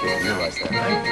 Kid realized that, right?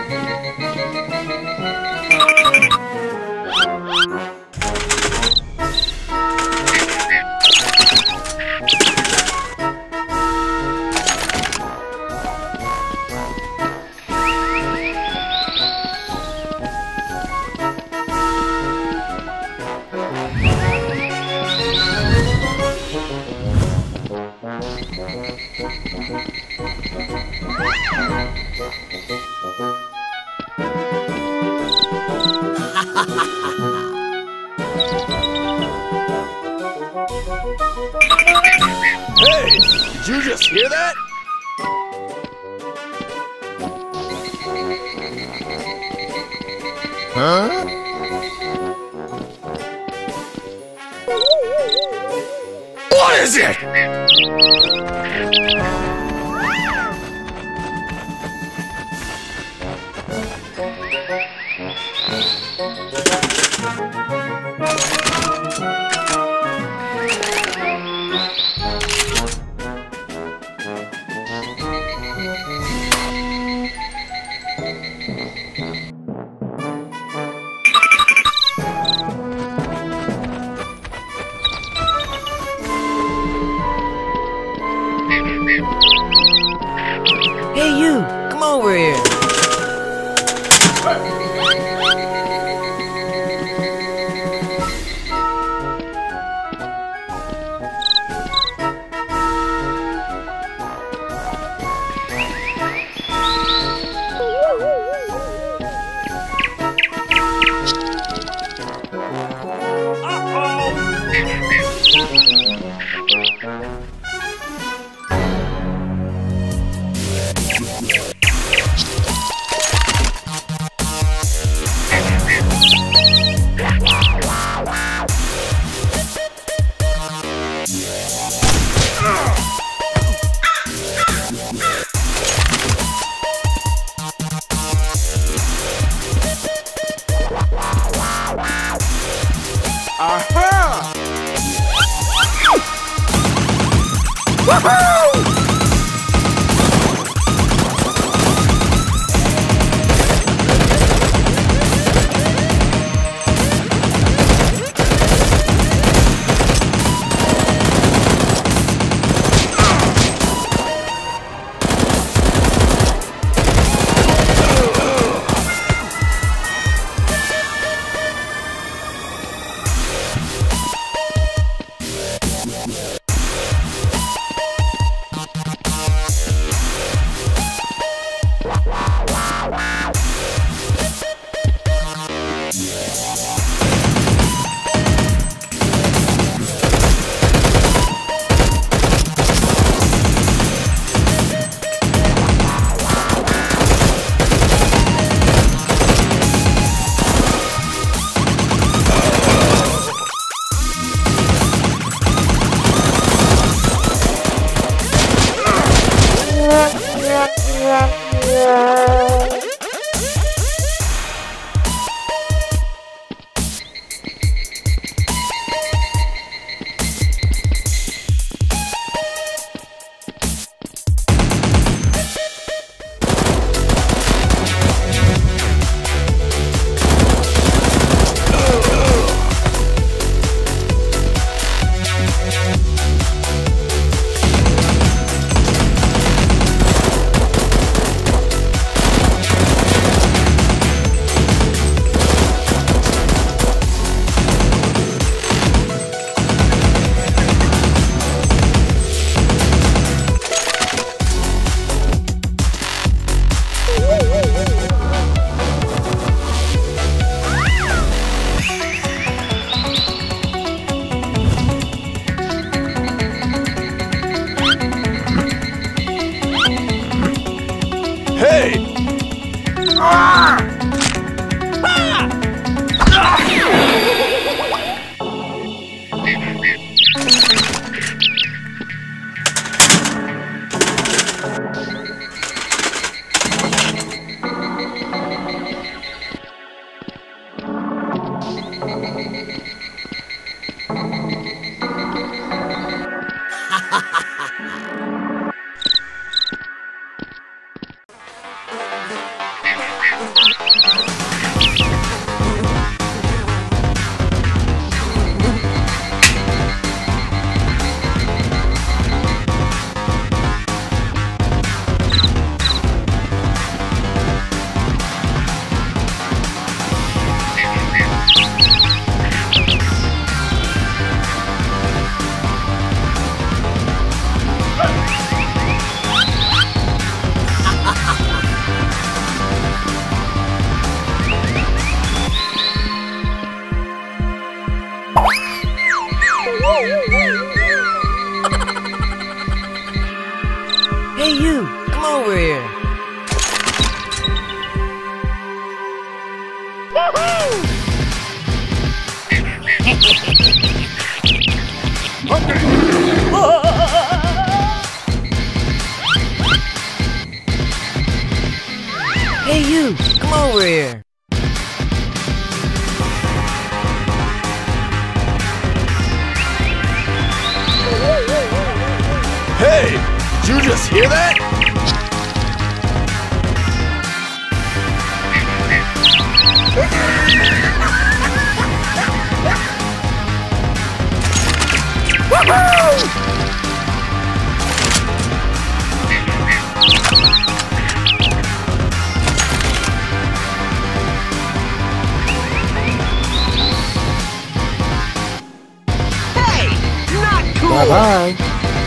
Bye bye.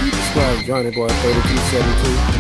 Subscribe Johnny Boy 3272.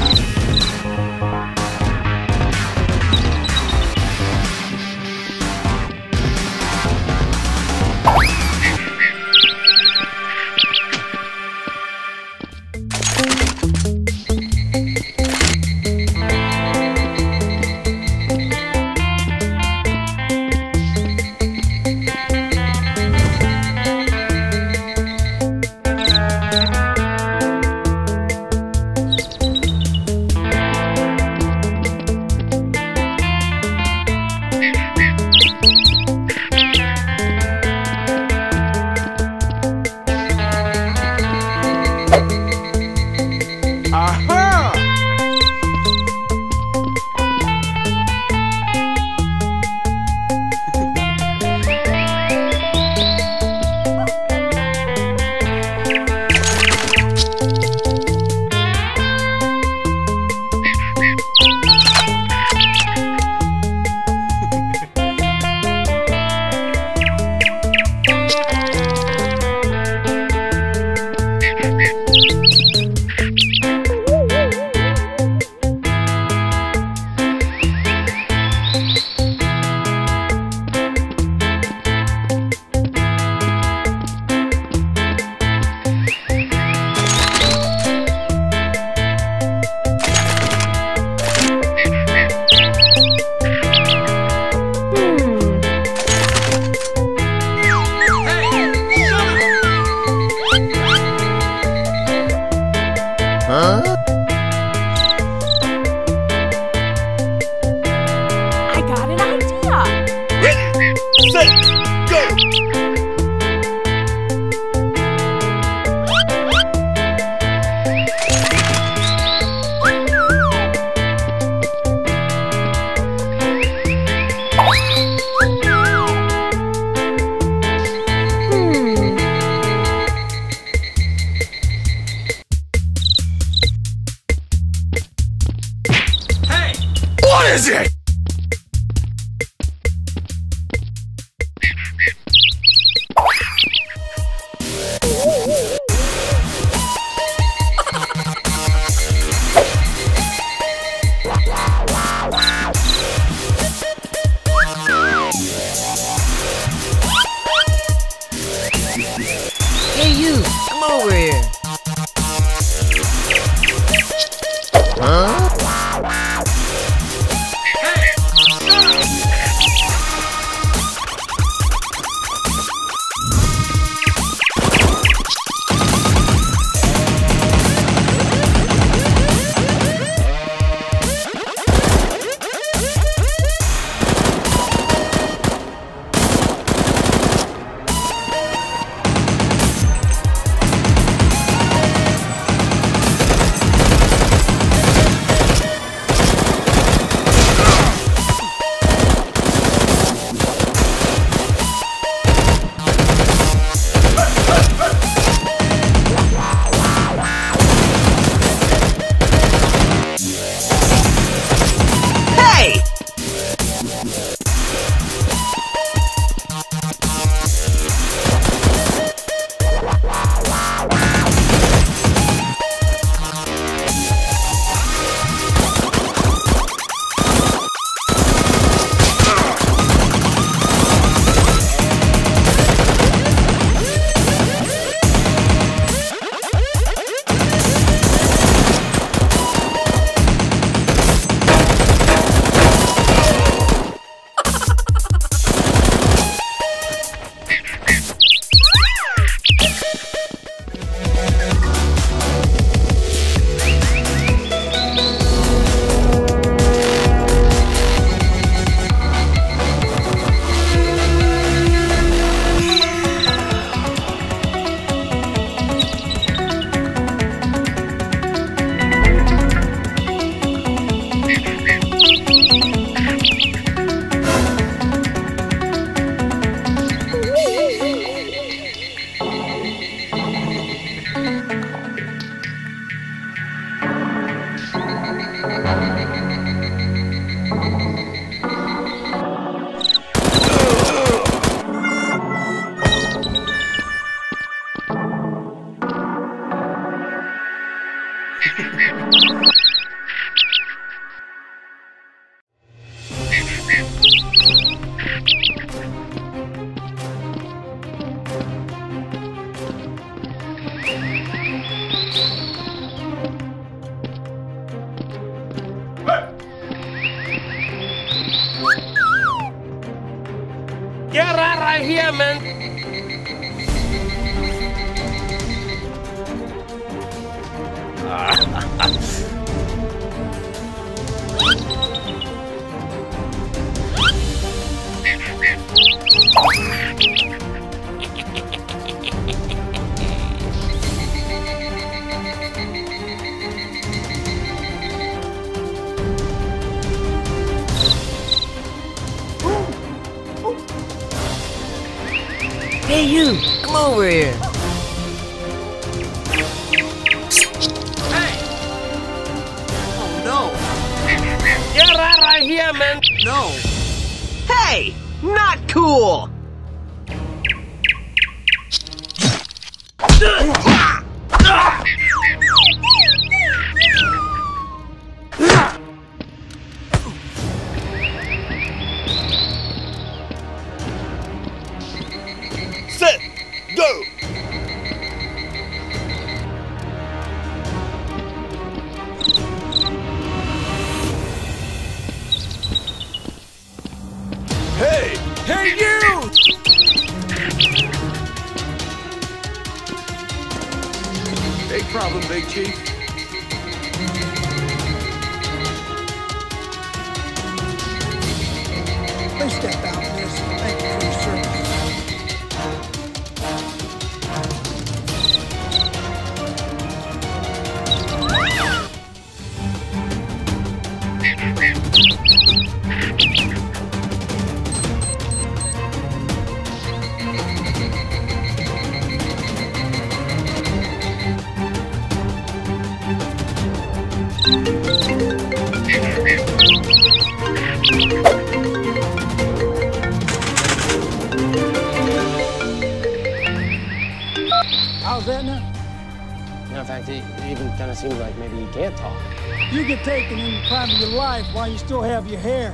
Hey! Not cool! Ah! Ah! You still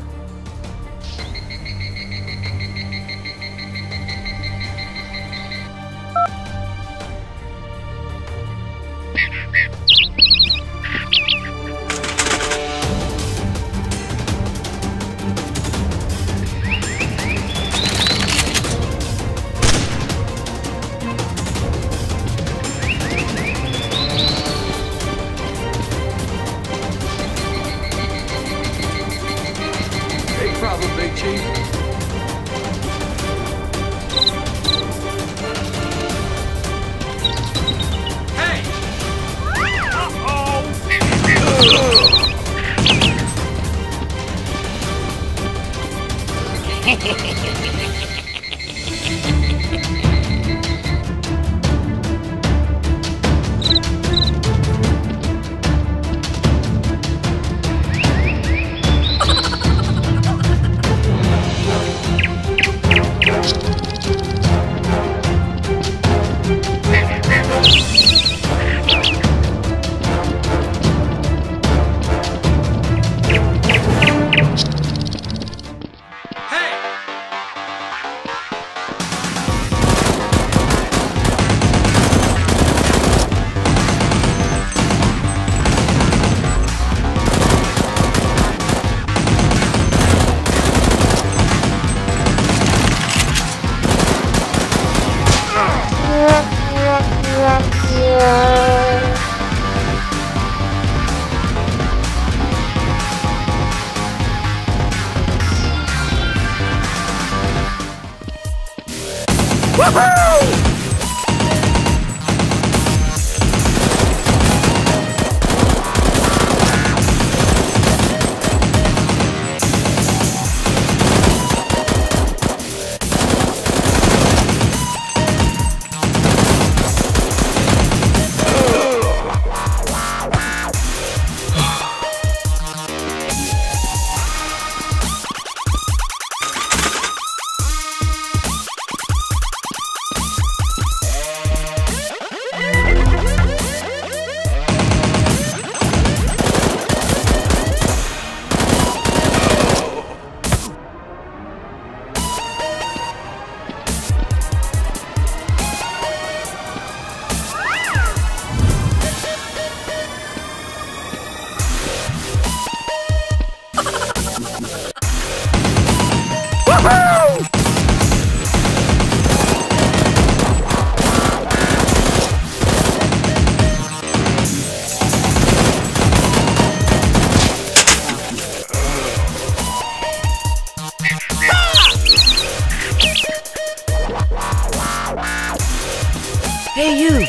Hey you!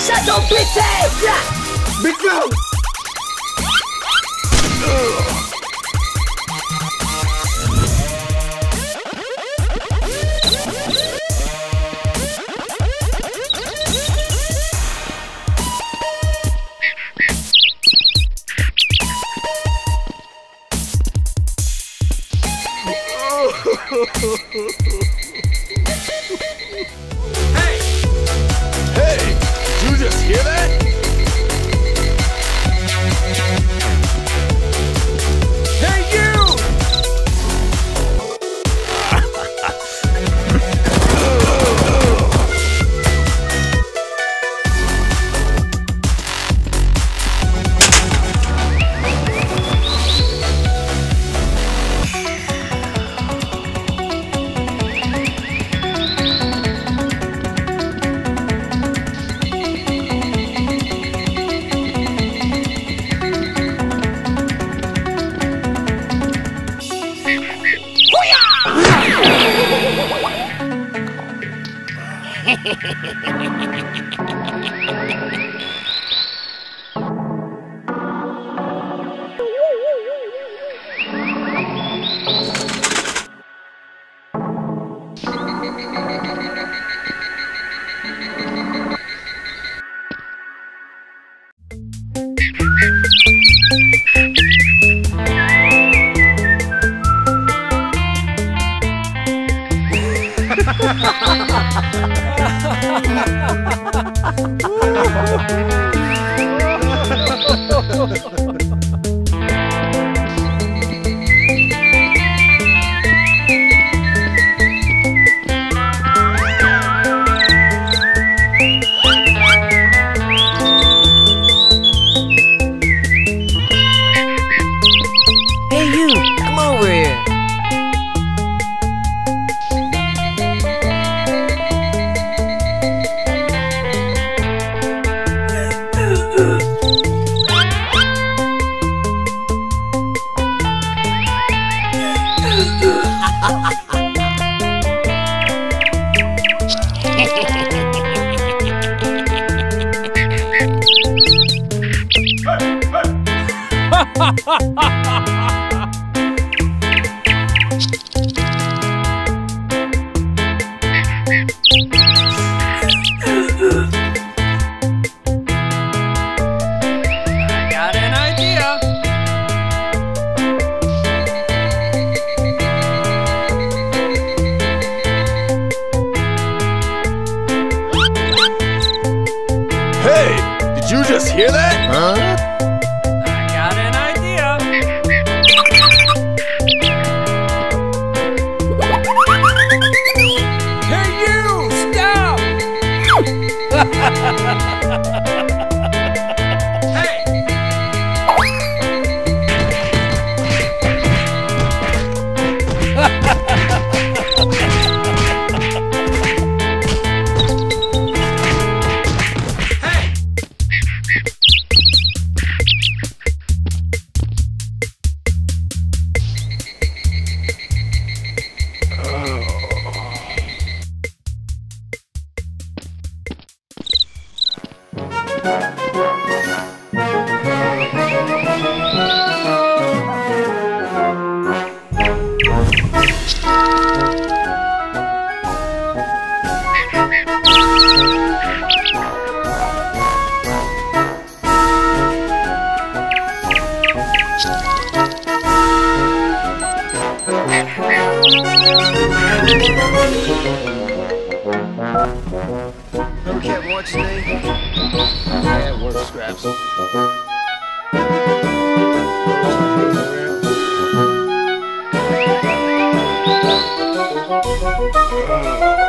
Shut your bitch! Ha ha ha ha ha! Captain What's his name? Yeah, it Scraps. Mm.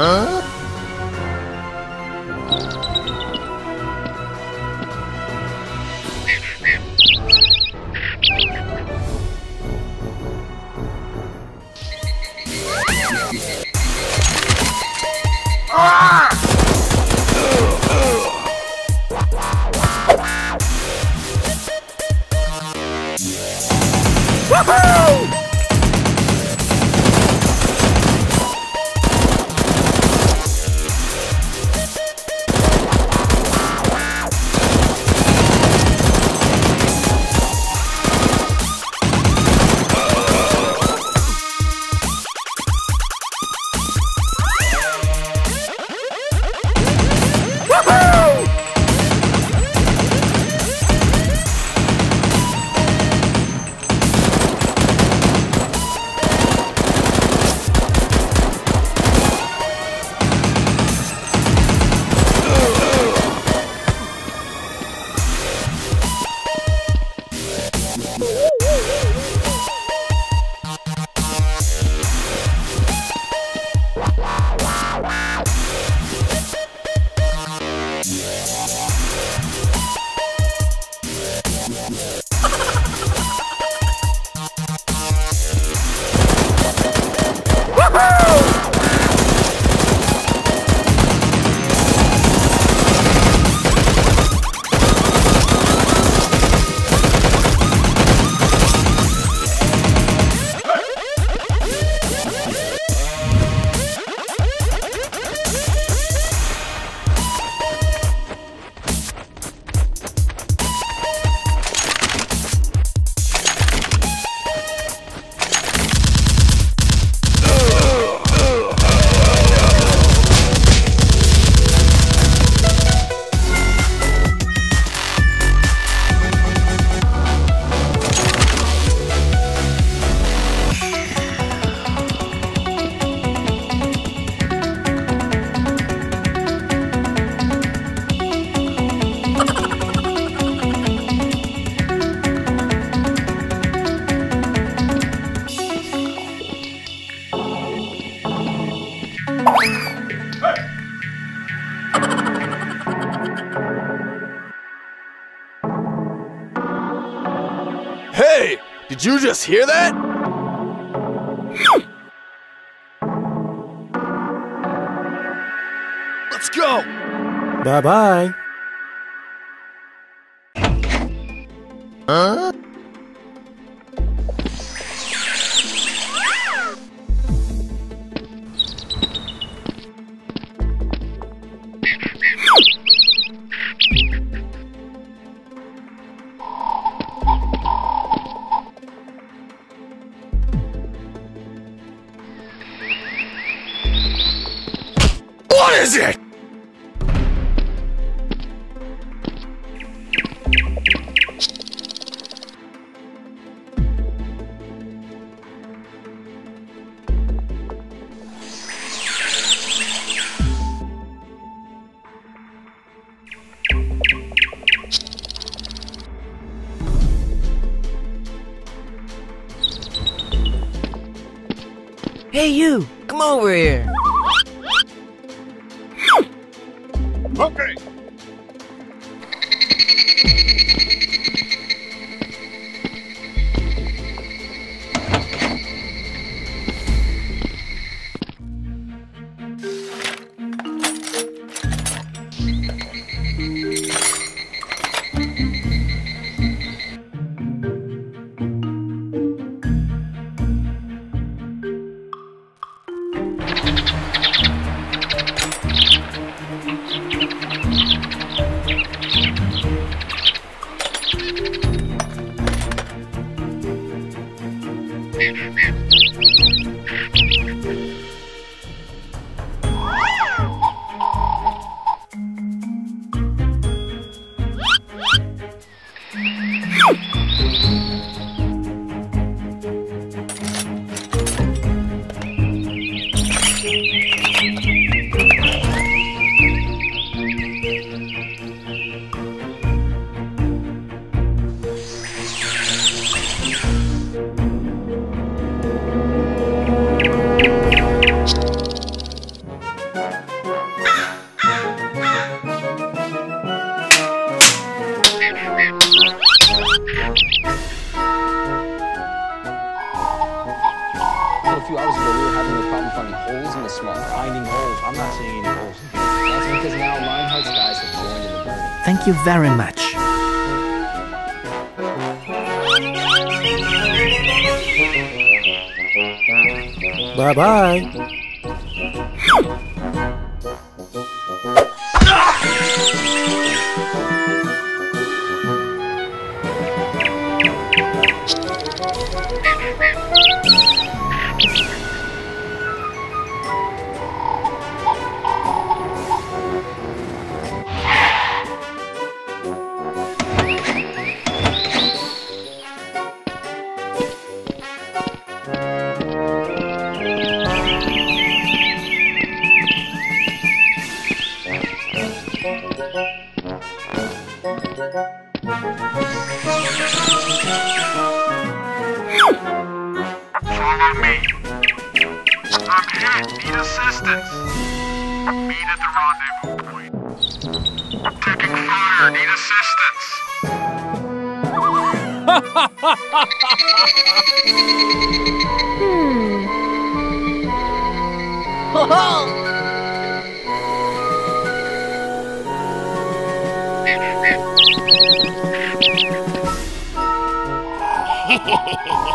Hey! Just hear that? Let's go! Bye bye. Bye Follow me. I'm hit. Need assistance. Meet at the rendezvous point. I'm Taking fire. Need assistance. Hey, hmm.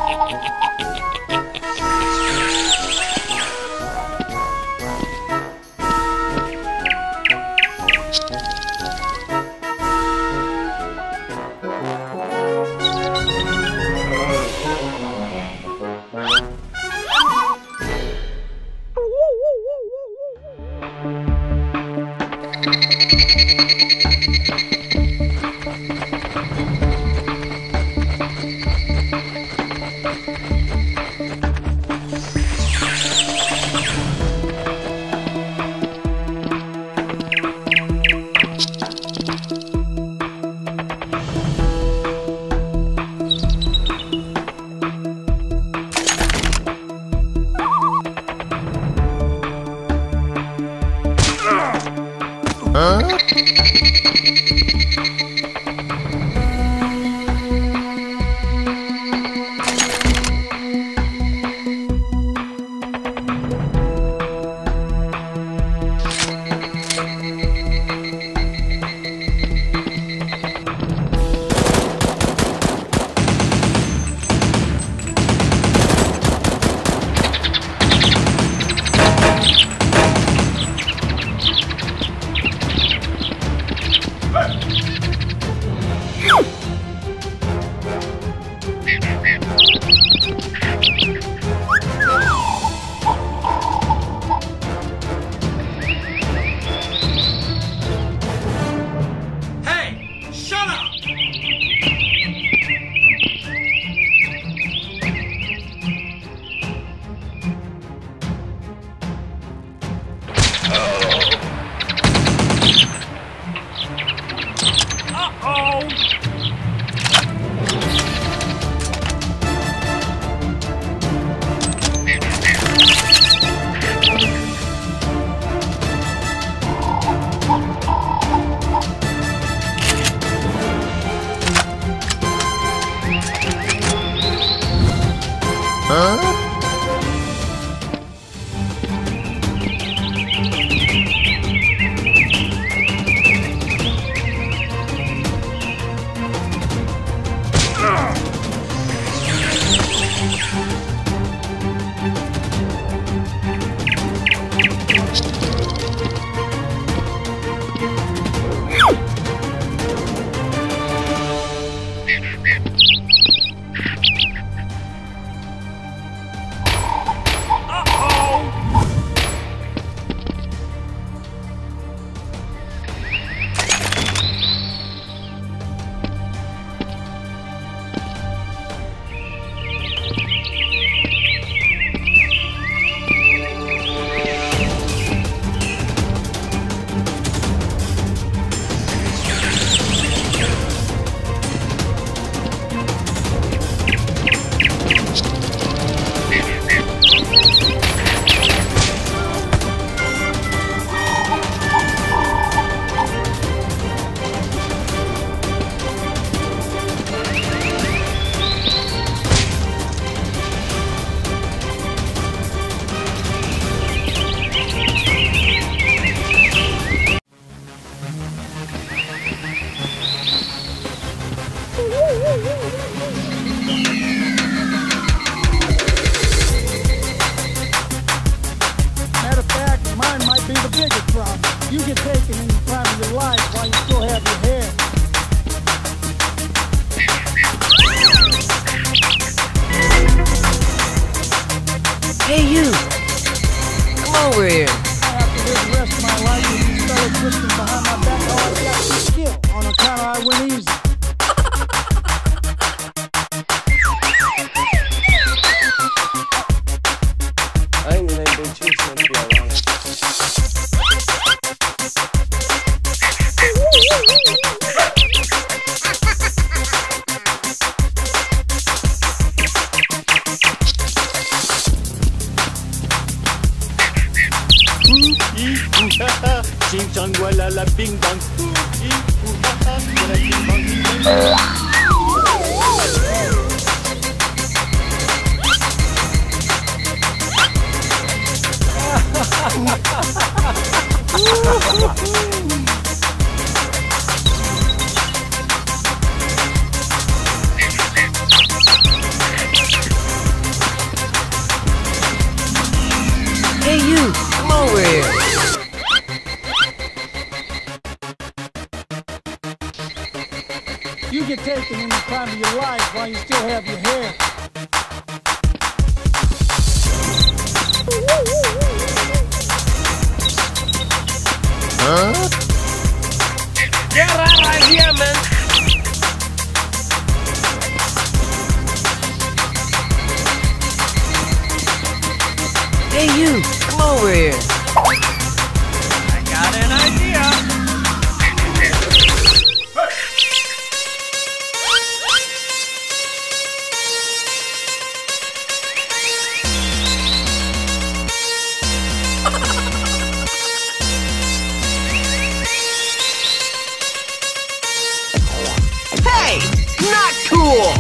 cool!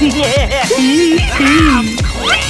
Matter mm-hmm.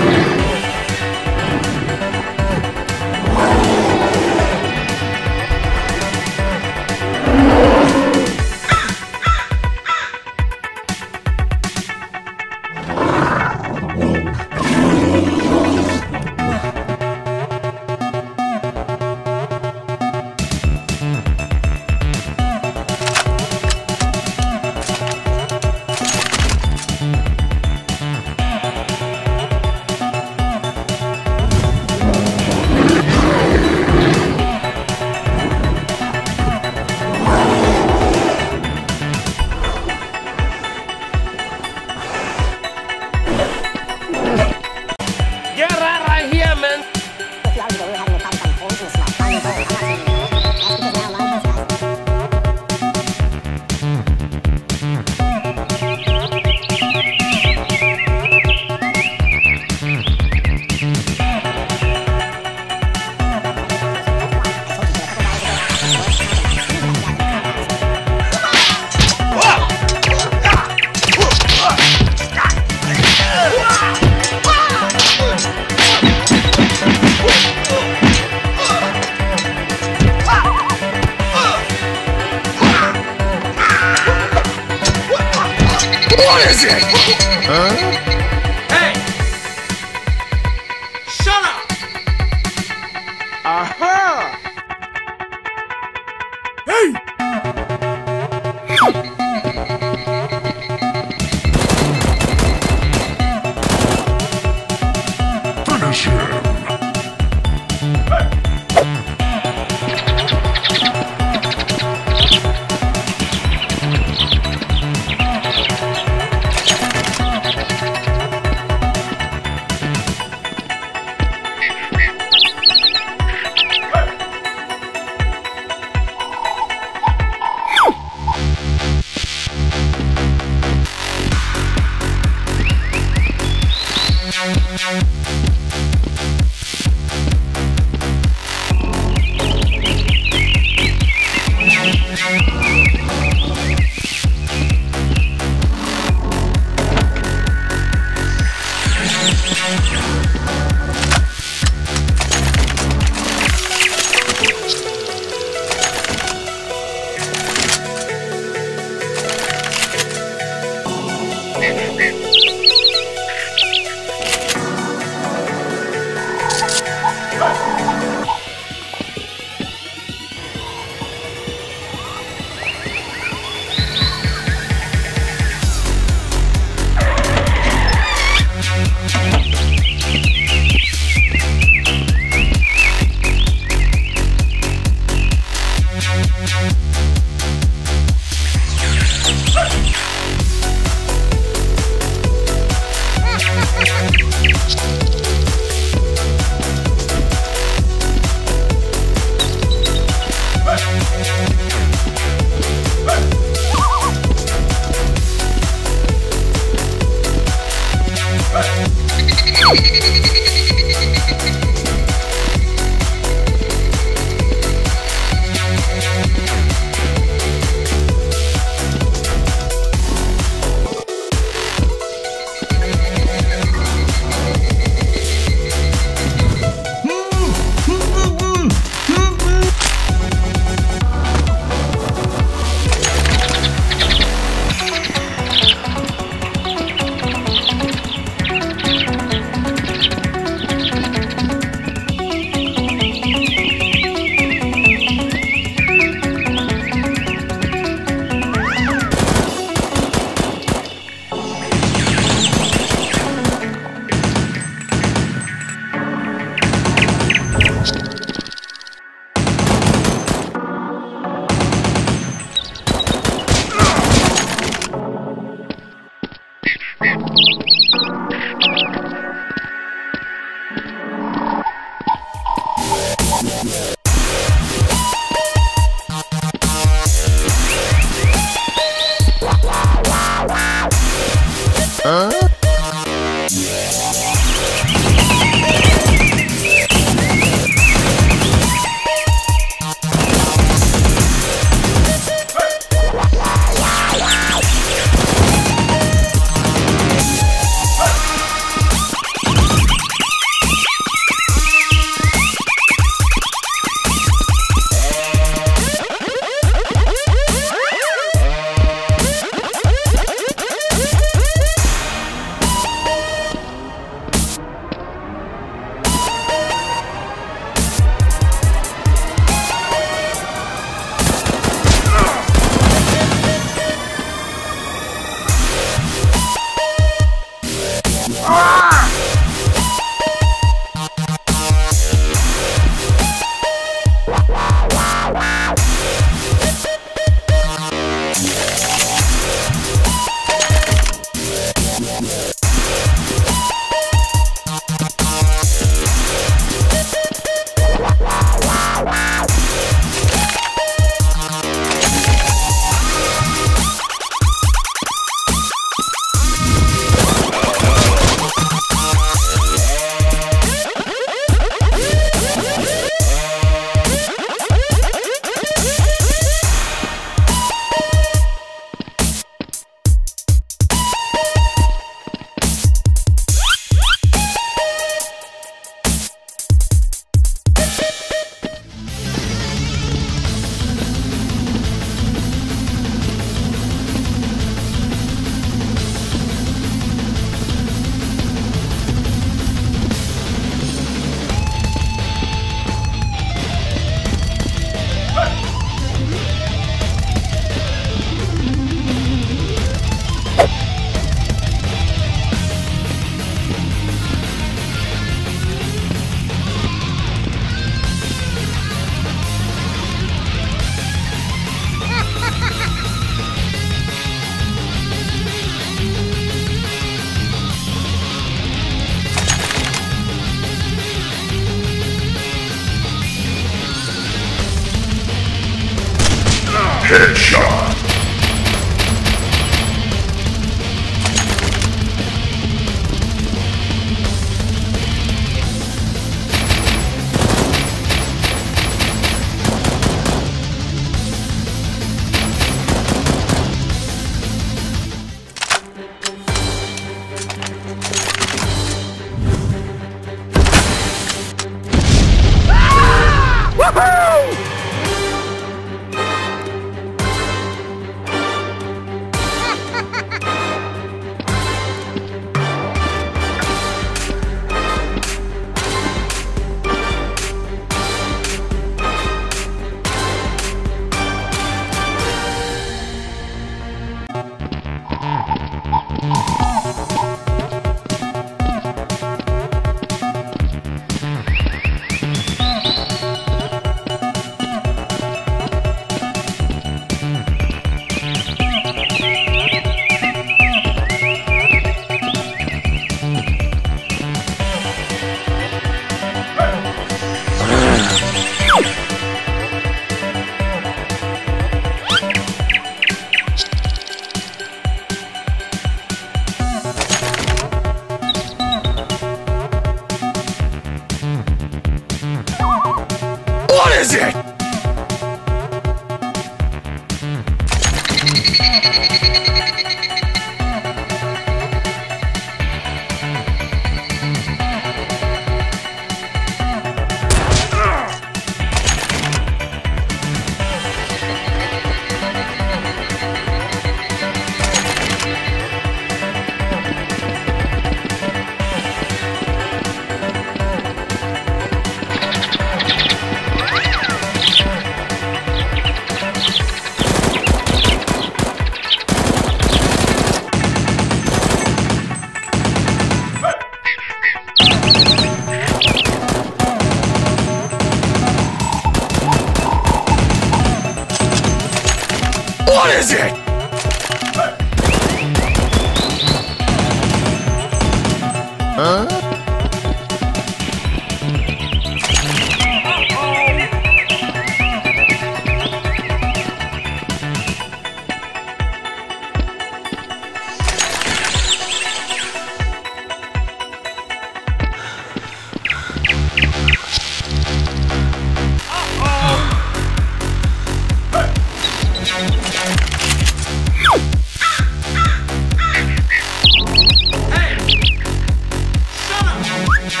No.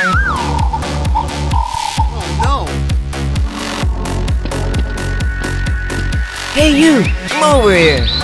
Hey you, come over here.